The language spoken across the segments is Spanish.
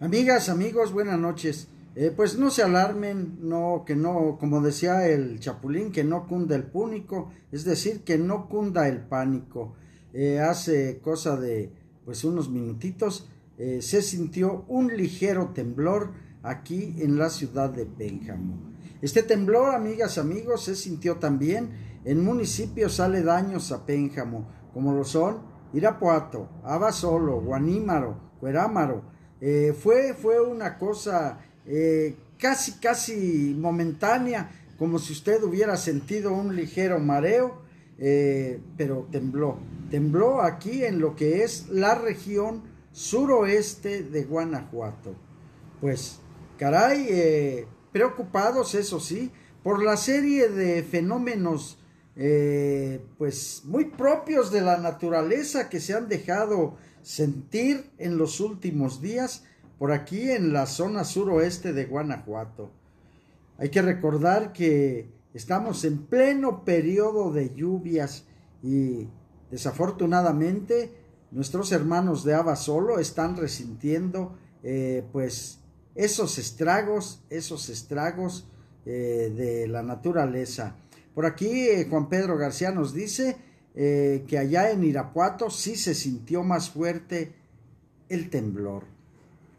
Amigas, amigos, buenas noches. Eh, pues no se alarmen, no, que no, como decía el Chapulín, que no cunda el púnico, es decir, que no cunda el pánico. Eh, hace cosa de, pues unos minutitos, eh, se sintió un ligero temblor aquí en la ciudad de Pénjamo. Este temblor, amigas, amigos, se sintió también en municipios aledaños a Pénjamo, como lo son Irapuato, Abasolo, Guanímaro, Cuerámaro, eh, fue, fue una cosa eh, casi, casi momentánea, como si usted hubiera sentido un ligero mareo, eh, pero tembló. Tembló aquí en lo que es la región suroeste de Guanajuato. Pues, caray, preocupados, eso sí, por la serie de fenómenos pues muy propios de la naturaleza que se han dejado sentir en los últimos días por aquí en la zona suroeste de Guanajuato. Hay que recordar que estamos en pleno periodo de lluvias y desafortunadamente nuestros hermanos de Abasolo están resintiendo eh, pues esos estragos, esos estragos eh, de la naturaleza. Por aquí eh, Juan Pedro García nos dice eh, que allá en Irapuato sí se sintió más fuerte el temblor.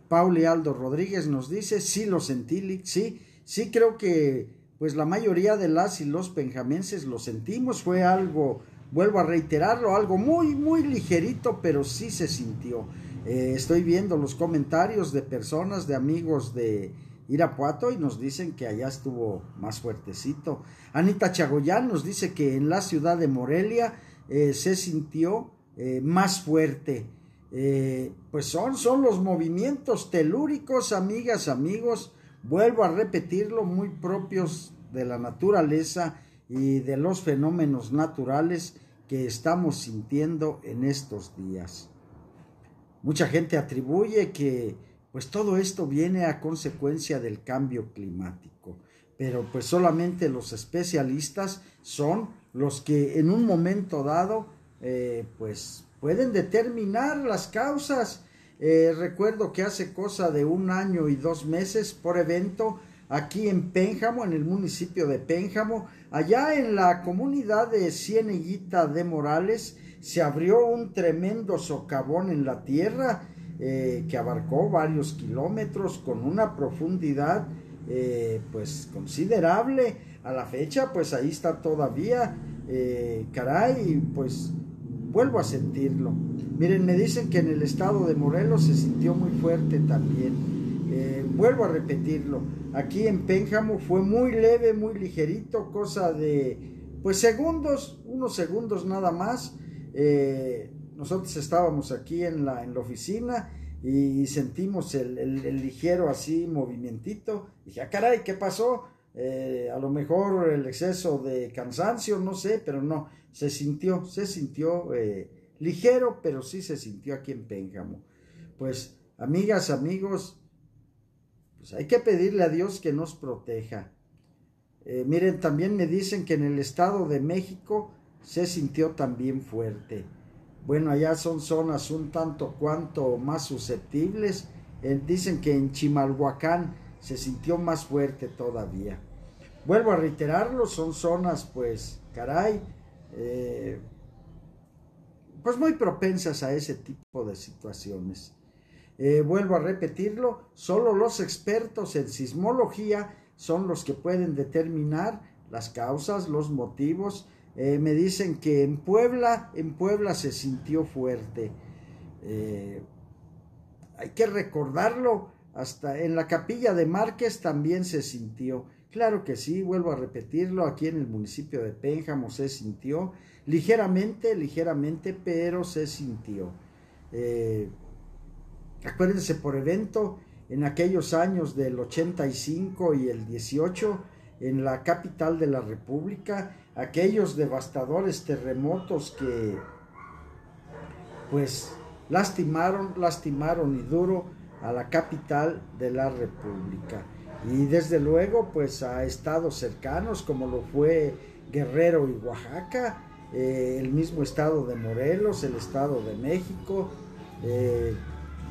Pauli Aldo Rodríguez nos dice, sí lo sentí, sí, sí creo que pues la mayoría de las y los penjamenses lo sentimos, fue algo, vuelvo a reiterarlo, algo muy, muy ligerito, pero sí se sintió. Eh, estoy viendo los comentarios de personas, de amigos de Irapuato y nos dicen que allá estuvo más fuertecito. Anita Chagoyán nos dice que en la ciudad de Morelia eh, se sintió eh, más fuerte. Eh, pues son, son los movimientos telúricos, amigas, amigos, vuelvo a repetirlo, muy propios de la naturaleza y de los fenómenos naturales que estamos sintiendo en estos días. Mucha gente atribuye que pues todo esto viene a consecuencia del cambio climático, pero pues solamente los especialistas son los que en un momento dado eh, pues pueden determinar las causas. Eh, recuerdo que hace cosa de un año y dos meses por evento aquí en Pénjamo, en el municipio de Pénjamo, allá en la comunidad de Cieneguita de Morales, se abrió un tremendo socavón en la tierra eh, que abarcó varios kilómetros con una profundidad pues considerable a la fecha, pues ahí está todavía, eh, caray, pues vuelvo a sentirlo. Miren, me dicen que en el estado de Morelos se sintió muy fuerte también. Eh, vuelvo a repetirlo. Aquí en Pénjamo fue muy leve, muy ligerito, cosa de, pues segundos, unos segundos nada más. Eh, nosotros estábamos aquí en la, en la oficina y sentimos el, ligero así movimientito. Dije, ah, caray, ¿qué pasó? Eh, a lo mejor el exceso de cansancio, no sé, pero no, se sintió, se sintió eh, ligero, pero sí se sintió aquí en Pénjamo. Pues, amigas, amigos, pues hay que pedirle a Dios que nos proteja. Eh, miren, también me dicen que en el Estado de México se sintió también fuerte. Bueno, allá son zonas un tanto cuanto más susceptibles. dicen que en Chimalhuacán se sintió más fuerte todavía. Vuelvo a reiterarlo, son zonas pues, caray, eh, pues muy propensas a ese tipo de situaciones. Eh, vuelvo a repetirlo, solo los expertos en sismología son los que pueden determinar las causas, los motivos. Eh, me dicen que en Puebla, en Puebla se sintió fuerte. hay que recordarlo, hasta en la capilla de Márquez también se sintió. Claro que sí, vuelvo a repetirlo, aquí en el municipio de Pénjamo se sintió ligeramente, ligeramente, pero se sintió. Eh, acuérdense por evento, en aquellos años del 85 y el 18, en la capital de la República, aquellos devastadores terremotos que pues lastimaron, lastimaron y duro a la capital de la República. Y desde luego, pues a estados cercanos como lo fue Guerrero y Oaxaca, eh, el mismo estado de Morelos, el estado de México, eh,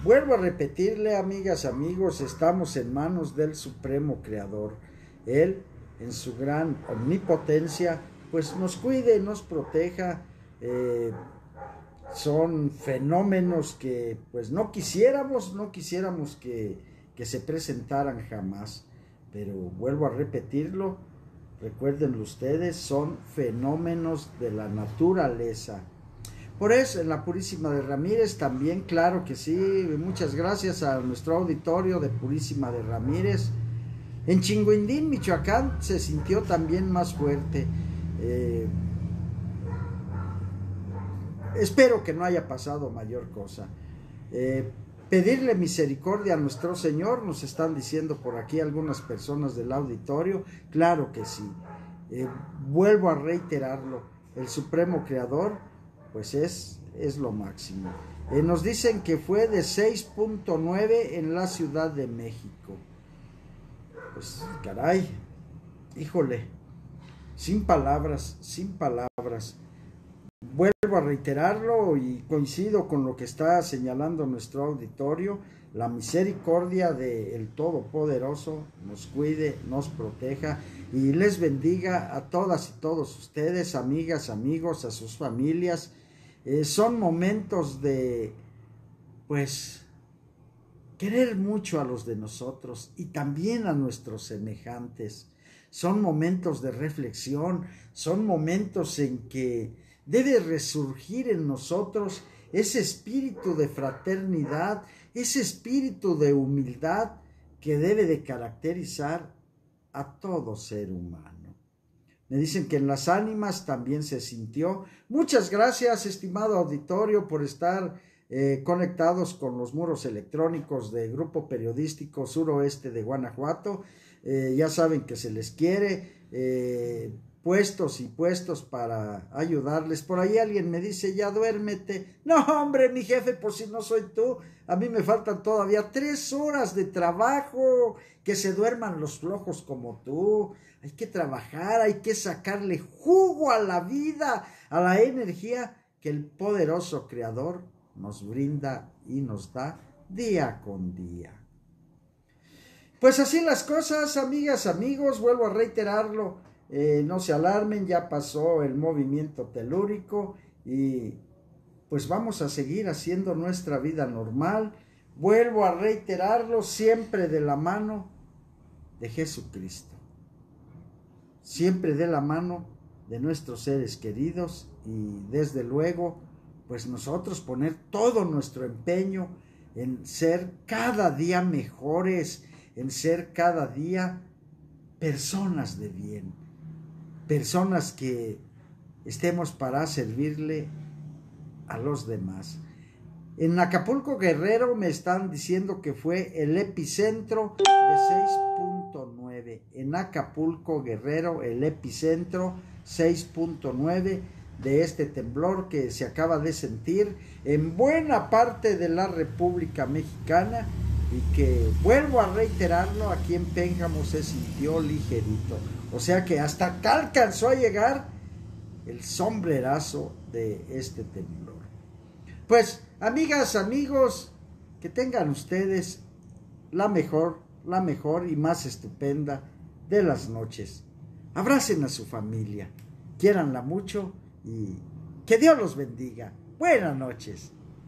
vuelvo a repetirle, amigas, amigos, estamos en manos del Supremo Creador. Él, en su gran omnipotencia, pues nos cuide, nos proteja. Eh, son fenómenos que pues no quisiéramos, no quisiéramos que, que se presentaran jamás. Pero vuelvo a repetirlo, recuérdenlo ustedes, son fenómenos de la naturaleza. Por eso, en la Purísima de Ramírez también, claro que sí, muchas gracias a nuestro auditorio de Purísima de Ramírez. En Chinguindín, Michoacán, se sintió también más fuerte. Eh, espero que no haya pasado mayor cosa. Eh, pedirle misericordia a nuestro Señor, nos están diciendo por aquí algunas personas del auditorio, claro que sí. Eh, vuelvo a reiterarlo, el Supremo Creador, pues es, es lo máximo. Nos dicen que fue de 6.9 en la Ciudad de México. Pues caray, híjole, sin palabras, sin palabras. Vuelvo a reiterarlo y coincido con lo que está señalando nuestro auditorio. La misericordia del Todopoderoso nos cuide, nos proteja y les bendiga a todas y todos ustedes, amigas, amigos, a sus familias. Eh, son momentos de, pues, querer mucho a los de nosotros y también a nuestros semejantes. Son momentos de reflexión, son momentos en que debe resurgir en nosotros ese espíritu de fraternidad, ese espíritu de humildad que debe de caracterizar a todo ser humano. Me dicen que en las ánimas también se sintió. Muchas gracias, estimado auditorio, por estar eh, conectados con los muros electrónicos del Grupo Periodístico Suroeste de Guanajuato. Eh, ya saben que se les quiere. Eh, puestos y puestos para ayudarles. Por ahí alguien me dice, ya duérmete. No, hombre, mi jefe, por si no soy tú, a mí me faltan todavía tres horas de trabajo. Que se duerman los flojos como tú. Hay que trabajar, hay que sacarle jugo a la vida, a la energía que el poderoso Creador nos brinda y nos da día con día. Pues así las cosas, amigas, amigos, vuelvo a reiterarlo eh, no se alarmen, ya pasó el movimiento telúrico y pues vamos a seguir haciendo nuestra vida normal. Vuelvo a reiterarlo siempre de la mano de Jesucristo, siempre de la mano de nuestros seres queridos y desde luego pues nosotros poner todo nuestro empeño en ser cada día mejores, en ser cada día personas de bien personas que estemos para servirle a los demás. En Acapulco Guerrero me están diciendo que fue el epicentro de 6.9. En Acapulco Guerrero el epicentro 6.9 de este temblor que se acaba de sentir en buena parte de la República Mexicana y que vuelvo a reiterarlo, aquí en Pénjamo se sintió ligerito. O sea que hasta acá alcanzó a llegar el sombrerazo de este temblor. Pues, amigas, amigos, que tengan ustedes la mejor, la mejor y más estupenda de las noches. Abracen a su familia, quiéranla mucho y que Dios los bendiga. Buenas noches.